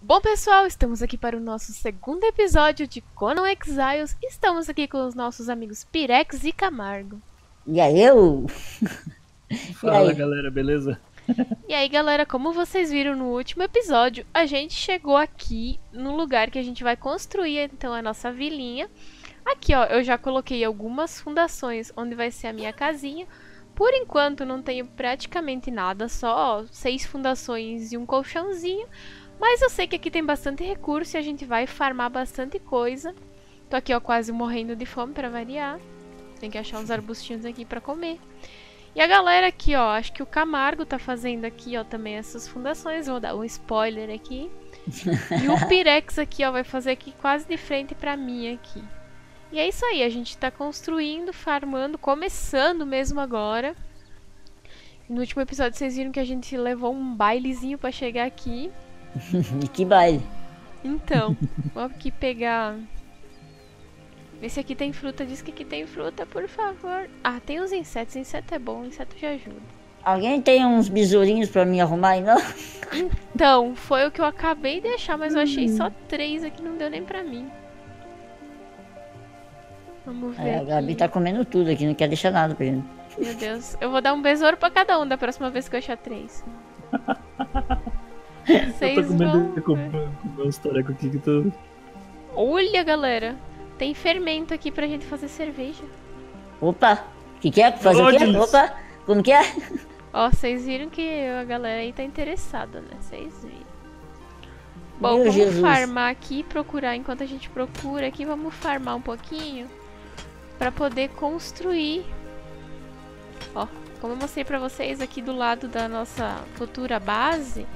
Bom, pessoal, estamos aqui para o nosso segundo episódio de Conan Exiles. Estamos aqui com os nossos amigos Pirex e Camargo. E aí, eu? Fala aí? galera, beleza? E aí, galera, como vocês viram no último episódio, a gente chegou aqui no lugar que a gente vai construir então a nossa vilinha. Aqui, ó, eu já coloquei algumas fundações onde vai ser a minha casinha. Por enquanto não tenho praticamente nada, só seis fundações e um colchãozinho. Mas eu sei que aqui tem bastante recurso e a gente vai farmar bastante coisa. Tô aqui, ó, quase morrendo de fome pra variar. Tem que achar uns arbustinhos aqui pra comer. E a galera aqui, ó, acho que o Camargo tá fazendo aqui, ó, também essas fundações. Vou dar um spoiler aqui. E o Pirex aqui, ó, vai fazer aqui quase de frente pra mim aqui. E é isso aí, a gente tá construindo, farmando, começando mesmo agora. No último episódio vocês viram que a gente levou um bailezinho pra chegar aqui. que baile. Então, vou aqui pegar. Esse aqui tem fruta, diz que aqui tem fruta, por favor. Ah, tem os insetos, inseto é bom, inseto já ajuda. Alguém tem uns besourinhos pra mim arrumar aí, não? Então, foi o que eu acabei de achar, mas eu achei só três aqui, não deu nem pra mim. Vamos ver É, a Gabi aqui. tá comendo tudo aqui, não quer deixar nada pra ele. Meu Deus, eu vou dar um besouro pra cada um da próxima vez que eu achar três. eu tô com comer uns tarecos aqui que tô. Olha, galera, tem fermento aqui pra gente fazer cerveja. Opa! O que que é? Fazer o quê? Opa! Como que é? Ó, vocês viram que a galera aí tá interessada, né? Vocês viram. Bom, Meu vamos Jesus. farmar aqui, procurar enquanto a gente procura aqui, vamos farmar um pouquinho pra poder construir. Ó, como eu mostrei pra vocês aqui do lado da nossa futura base,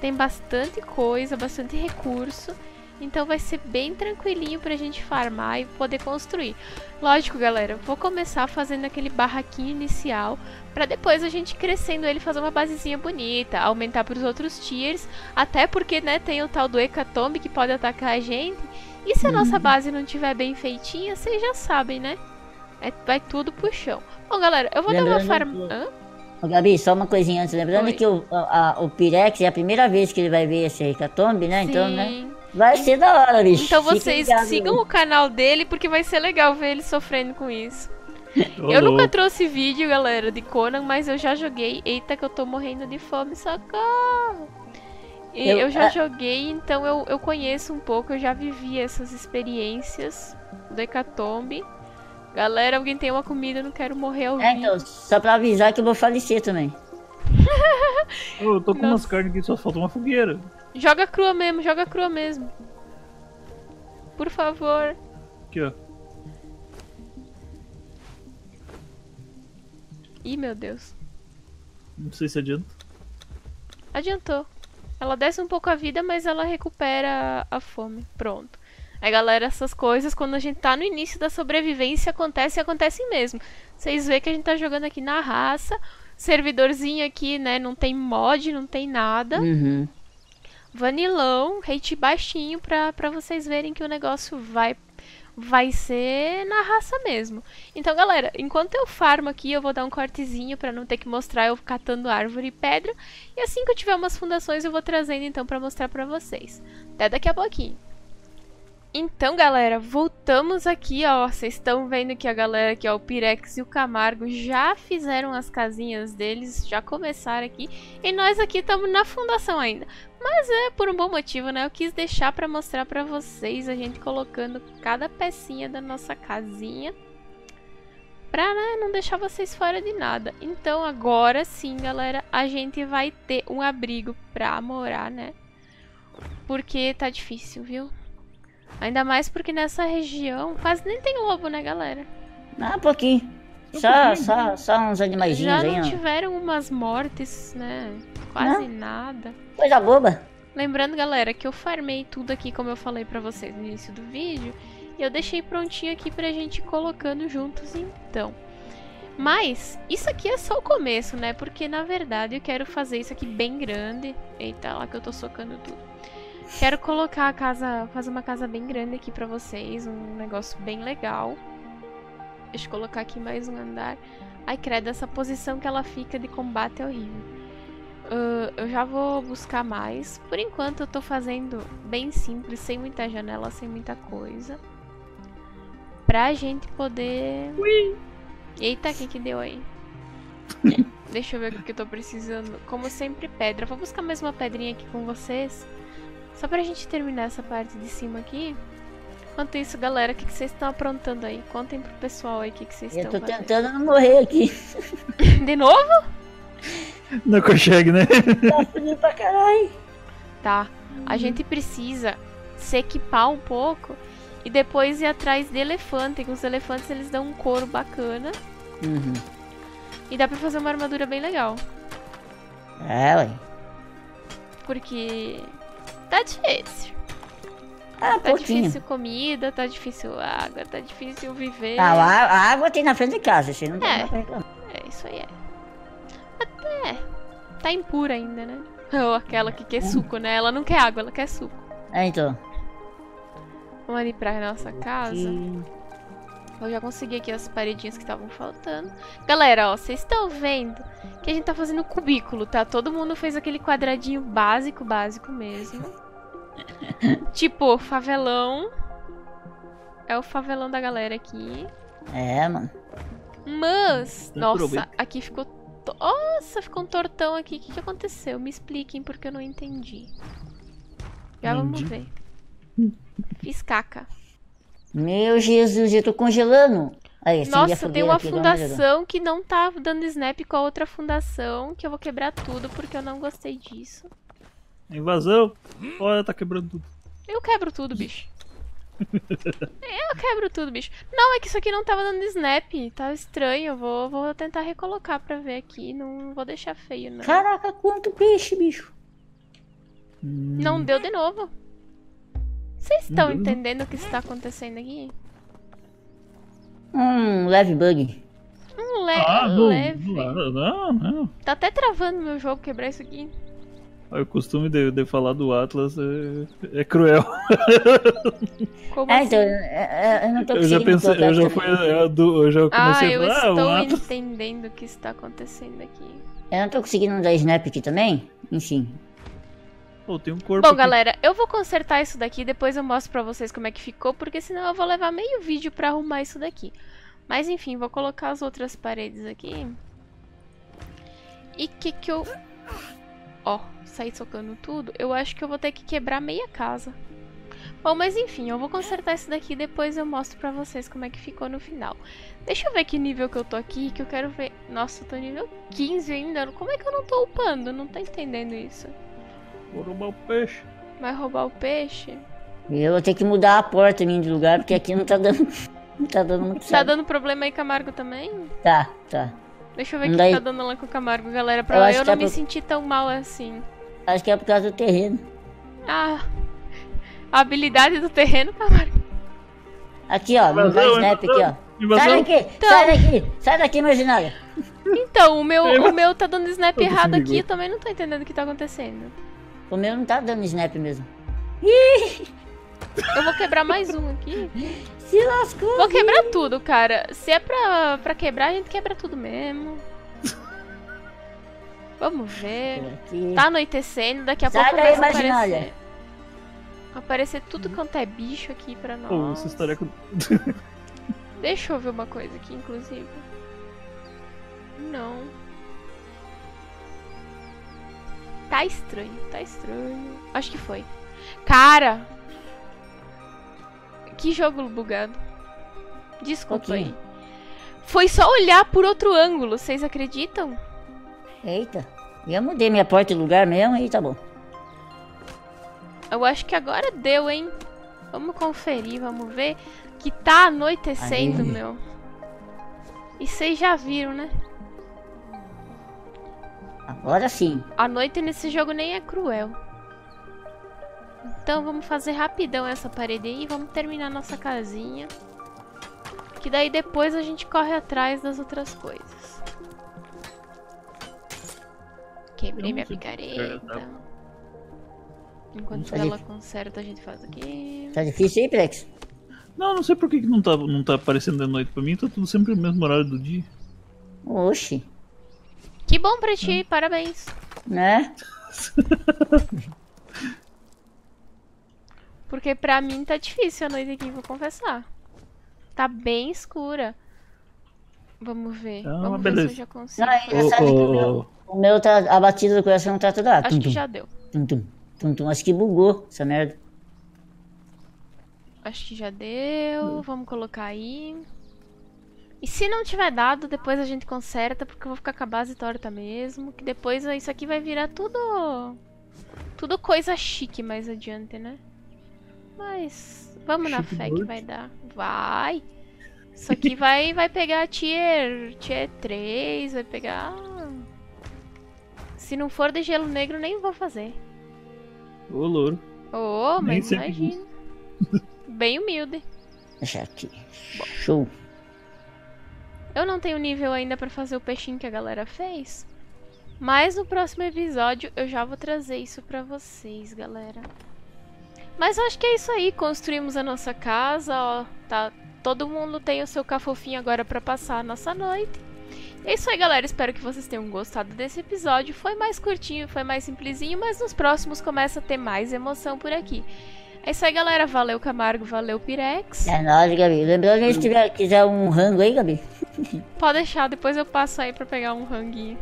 tem bastante coisa, bastante recurso. Então vai ser bem tranquilinho pra gente farmar e poder construir. Lógico, galera, vou começar fazendo aquele barraquinho inicial Pra depois a gente crescendo ele fazer uma basezinha bonita, aumentar pros outros tiers, até porque, né, tem o tal do hecatombe que pode atacar a gente. E se a nossa base não tiver bem feitinha, vocês já sabem, né? É- vai tudo pro chão. Bom, galera, eu vou dar uma farm... Hã? Ô, Gabi, só uma coisinha antes. Lembrando Oi. que o, a- a- o Pirex é a primeira vez que ele vai ver esse hecatombe, né? Então, né? Sim. Vai ser da hora, bicho. Então vocês ligado sigam aí. o canal dele, porque vai ser legal ver ele sofrendo com isso. Eu nunca trouxe vídeo, galera, de Conan, mas eu já joguei. Eita, que eu tô morrendo de fome, socorro! E Eu- eu, já ah. joguei, então eu, eu conheço um pouco, eu já vivi essas experiências do Hecatombe. Galera, alguém tem uma comida, eu não quero morrer ao É, vivo. então, só pra avisar que eu vou falecer também. Eu tô com Nossa. umas carnes aqui, só falta uma fogueira. Joga crua mesmo, joga crua mesmo. Por favor. Aqui, ó. Ih, meu Deus. Não sei se adianta. Adiantou. Ela desce um pouco a vida, mas ela recupera a fome. Pronto. Aí, galera, essas coisas, quando a gente tá no início da sobrevivência, acontece e acontecem mesmo. Vocês veem que a gente tá jogando aqui na raça. Servidorzinho aqui, né? Não tem mod, não tem nada. Uhum. Vanilão, hate baixinho pra, pra vocês verem que o negócio vai vai ser na raça mesmo. Então, galera, enquanto eu farmo aqui, eu vou dar um cortezinho pra não ter que mostrar eu catando árvore e pedra. E assim que eu tiver umas fundações, eu vou trazendo então pra mostrar pra vocês. Até daqui a pouquinho. Então, galera, voltamos aqui, ó. Vocês estão vendo que a galera aqui, ó, o Pirex e o Camargo já fizeram as casinhas deles, já começaram aqui. E nós aqui estamos na fundação ainda. Mas é por um bom motivo, né? Eu quis deixar pra mostrar pra vocês a gente colocando cada pecinha da nossa casinha. Pra né, não deixar vocês fora de nada. Então agora sim, galera, a gente vai ter um abrigo pra morar, né? Porque tá difícil, viu? Ainda mais porque nessa região quase nem tem lobo, né, galera? Ah, um pouquinho. Só, só, só uns animaizinhos Já aí, não ó. tiveram umas mortes, né? Quase nada. Coisa boba. Lembrando, galera, que eu farmei tudo aqui, como eu falei pra vocês no início do vídeo. E eu deixei prontinho aqui pra gente ir colocando juntos, então. Mas, isso aqui é só o começo, né? Porque, na verdade, eu quero fazer isso aqui bem grande. Eita, lá que eu tô socando tudo. Quero colocar a casa, fazer uma casa bem grande aqui pra vocês. Um negócio bem legal. Deixa eu colocar aqui mais um andar. Ai, credo, essa posição que ela fica de combate é horrível. Ah, eu já vou buscar mais. Por enquanto eu tô fazendo bem simples, sem muita janela, sem muita coisa. Pra gente poder. Eita, o que que deu aí? Deixa eu ver o que que eu tô precisando. Como sempre, pedra. Vou buscar mais uma pedrinha aqui com vocês. Só pra gente terminar essa parte de cima aqui. Enquanto isso, galera, o que que vocês estão aprontando aí? Contem pro pessoal aí o que que vocês Eu estão tô fazendo. tentando não morrer aqui. De novo? Não consegue, né? Tá frio pra caralho. Tá. A gente precisa se equipar um pouco e depois ir atrás de elefante. Que os elefantes eles dão um couro bacana Uhum. e dá pra fazer uma armadura bem legal. É, ué. Porque tá difícil. Ah, Tá pouquinho. difícil comida, tá difícil água, tá difícil viver. Ah, a, a água tem na frente de casa, você não tem É. nada pra reclamar. É, isso aí é. Até. Tá impura ainda, né? Ou aquela que quer suco, né? Ela não quer água, ela quer suco. É, então. Vamos ali pra nossa casa. Aqui. Eu já consegui aqui as paredinhas que estavam faltando. Galera, ó, vocês estão vendo que a gente tá fazendo cubículo, tá? Todo mundo fez aquele quadradinho básico, básico mesmo. tipo, favelão. É o favelão da galera aqui. É, mano. Mas, Tem nossa, problema. aqui ficou. to- Nossa, ficou um tortão aqui. O que, que aconteceu? Me expliquem porque eu não entendi. Já vamos Entendi. ver. Fiz caca. Meu Jesus, eu tô congelando. Aí, Nossa, tem uma aqui, fundação que não tá dando snap com a outra fundação, que eu vou quebrar tudo porque eu não gostei disso. Invasão. Olha, tá quebrando tudo. Eu quebro tudo, bicho. eu quebro tudo, bicho. Não, é que isso aqui não tava dando snap. Tava estranho. Eu vou, vou tentar recolocar pra ver aqui. Não vou deixar feio, não. Caraca, quanto peixe, bicho. Não deu de novo. Vocês estão novo. entendendo o que está acontecendo aqui? Hum, leve bug. Um le Ah, não, leve. não, não, não. Tá até travando meu jogo quebrar isso aqui. O costume de, de falar do Atlas é, é cruel. Como É, assim? então, é, é, eu não tô Eu já pensei, eu já fui. Eu, eu já Ah, comecei eu a falar, ah, estou Atlas. entendendo o que está acontecendo aqui. Eu não tô conseguindo dar snap aqui também? Enfim. Pô, tem um corpo. Bom, aqui. galera, eu vou consertar isso daqui, depois eu mostro pra vocês como é que ficou, porque senão eu vou levar meio vídeo pra arrumar isso daqui. Mas enfim, vou colocar as outras paredes aqui. E que que eu... Ó, saí socando tudo. Eu acho que eu vou ter que quebrar meia casa. Bom, mas enfim, eu vou consertar isso daqui, depois eu mostro pra vocês como é que ficou no final. Deixa eu ver que nível que eu tô aqui, que eu quero ver... Nossa, eu tô nível 15 ainda. Como é que eu não tô upando? Não tô entendendo isso. Vou roubar o peixe. Vai roubar o peixe? Eu vou ter que mudar a porta minha de lugar, porque aqui não tá dando. Não tá dando muito Tá certo. dando problema aí, Camargo, também? Tá, tá. Deixa eu ver o que tá dando lá com o Camargo, galera, Eu pra eu que não é me por- sentir tão mal assim. Acho que é por causa do terreno. Ah, a habilidade do terreno, Camargo. Aqui, ó, Invasão, snap aqui, ó. invasão. Sai daqui, sai daqui, sai daqui, marginalha. Então, o meu, o meu tá dando snap errado aqui, eu também não tô entendendo o que tá acontecendo. O meu não tá dando snap mesmo. Eu vou quebrar mais um aqui. Se lascou. Vou quebrar tudo, cara. Se é pra, pra quebrar, a gente quebra tudo mesmo. Vamos ver. Tá anoitecendo, daqui a Sai pouco Marginalha. aparecer. Aparecer tudo quanto é bicho aqui pra nós. Pô, essa história é com. Deixa eu ver uma coisa aqui, inclusive. Não. Tá estranho, tá estranho. Acho que foi. Cara! Que jogo bugado. Desculpa aí. Pouquinho. Foi só olhar por outro ângulo, vocês acreditam? Eita. Eu mudei minha porta de lugar mesmo e tá bom. Eu acho que agora deu, hein? Vamos conferir, vamos ver. Que tá anoitecendo, Aí. meu. E vocês já viram, né? Agora sim. A noite nesse jogo nem é cruel. Então vamos fazer rapidão essa parede aí e vamos terminar nossa casinha. Que daí depois a gente corre atrás das outras coisas. Quebrei minha picareta. consertar. Enquanto Não sei. ela conserta, a gente faz aqui. Tá difícil aí, Plex? Não, não sei por que, que não, tá, não tá aparecendo de noite pra mim, tá tudo sempre no mesmo horário do dia. Oxi. Que bom pra ti, parabéns. né? Porque pra mim tá difícil a noite aqui, vou confessar. Tá bem escura. Vamos ver. Ah, Vamos ver beleza. se eu já consigo. Não, sabe que o meu, o meu tá, a batida do coração tá toda. Acho Tum, que tum, já deu. tum, tum, tum, tum. Acho que bugou essa merda. Acho que já deu. Vamos colocar aí. E se não tiver dado, depois a gente conserta, porque eu vou ficar com a base torta mesmo. Que depois isso aqui vai virar tudo. Tudo coisa chique mais adiante, né? Mas vamos na Chique fé que muito. vai dar. Vai! Isso aqui vai, vai pegar tier, tier 3, vai pegar. Se não for de gelo negro, nem vou fazer. Ô, louro. Oh, Nem mas sempre imagina. Bem humilde. Deixa aqui. Show. Eu não tenho nível ainda pra fazer o peixinho que a galera fez. Mas no próximo episódio eu já vou trazer isso pra vocês, galera. Mas eu acho que é isso aí. Construímos a nossa casa, ó. Tá, todo mundo tem o seu cafofinho agora pra passar a nossa noite. É isso aí, galera. Espero que vocês tenham gostado desse episódio. Foi mais curtinho, foi mais simplesinho, mas nos próximos começa a ter mais emoção por aqui. É isso aí, galera. Valeu, Camargo. Valeu, Pirex. É nóis, Gabi. Lembrando que se tiver, quiser um rango aí, Gabi. Pode deixar, depois eu passo aí pra pegar um ranguinho.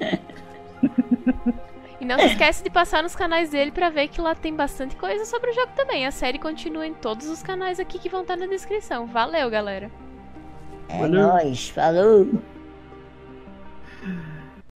e não se esquece de passar nos canais dele pra ver que lá tem bastante coisa sobre o jogo também. A série continua em todos os canais aqui que vão estar na descrição. Valeu, galera! É Valeu. nóis. Falou.